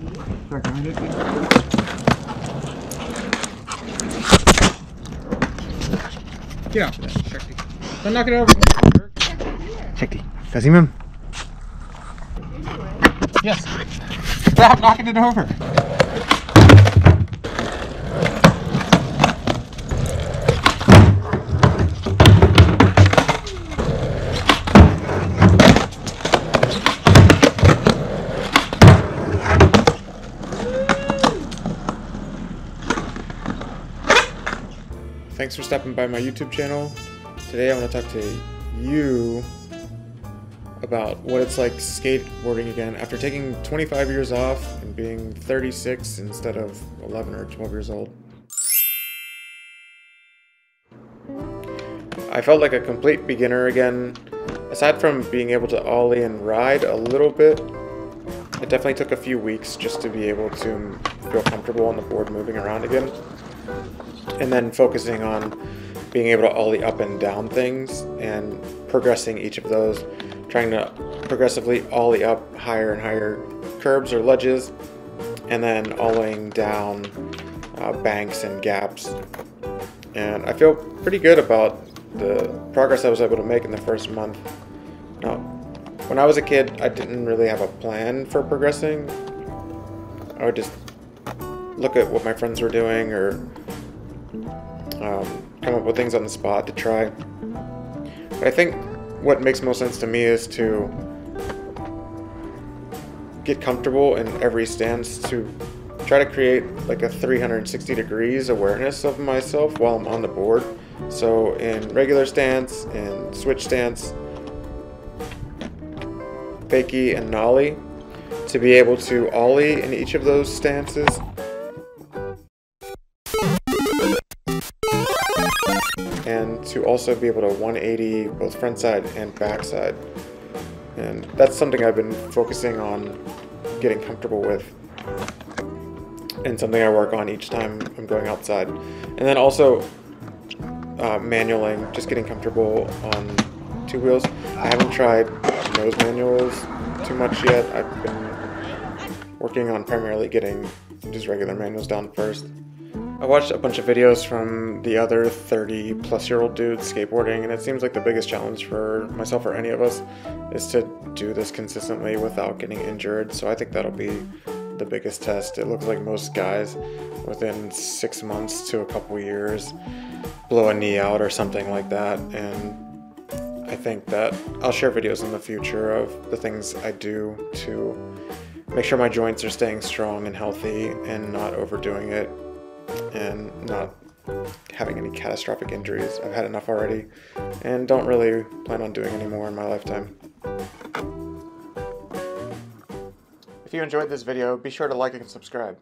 I hit you? Get out Shakti. Don't knock it over. Shakti, kasih ma'am. Yes. Stop knocking it over. Thanks for stopping by my YouTube channel. Today I want to talk to you about what it's like skateboarding again after taking 25 years off and being 36 instead of 11 or 12 years old. I felt like a complete beginner again. Aside from being able to ollie and ride a little bit, it definitely took a few weeks just to be able to feel comfortable on the board moving around again and then focusing on being able to ollie up and down things and progressing each of those, trying to progressively ollie up higher and higher curbs or ledges, and then ollieing down uh, banks and gaps. And I feel pretty good about the progress I was able to make in the first month. Now, when I was a kid, I didn't really have a plan for progressing. I would just look at what my friends were doing or um, come up with things on the spot to try. But I think what makes most sense to me is to get comfortable in every stance to try to create like a 360 degrees awareness of myself while I'm on the board. So in regular stance, in switch stance, fakie, and nollie, to be able to ollie in each of those stances and to also be able to 180 both front side and back side. And that's something I've been focusing on getting comfortable with and something I work on each time I'm going outside. And then also uh, manualing, just getting comfortable on two wheels. I haven't tried nose manuals too much yet. I've been working on primarily getting just regular manuals down first. I watched a bunch of videos from the other 30 plus year old dudes skateboarding, and it seems like the biggest challenge for myself or any of us is to do this consistently without getting injured. So I think that'll be the biggest test. It looks like most guys within six months to a couple years blow a knee out or something like that. And I think that I'll share videos in the future of the things I do to make sure my joints are staying strong and healthy and not overdoing it and not having any catastrophic injuries. I've had enough already and don't really plan on doing any more in my lifetime. If you enjoyed this video, be sure to like and subscribe.